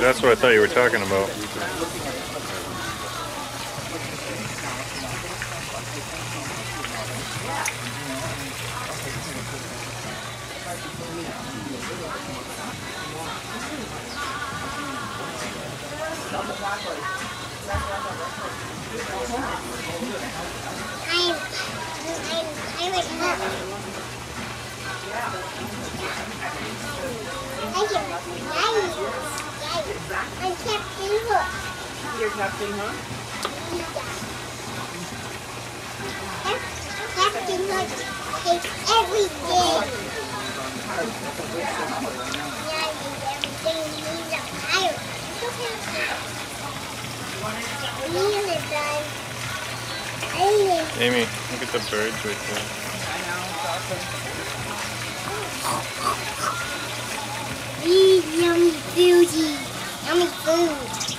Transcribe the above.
That's what I thought you were talking about. I'm, I'm, I'm Captain Hook. You're Captain Hook? Cap- Captain Hook takes everything. Yeah, everything he's a pirate. He's a guy. Alien. Amy, look at the birds right there. I know, it's awesome. Eat yummy foodie. Yummy food.